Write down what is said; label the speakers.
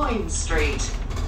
Speaker 1: Coin Street.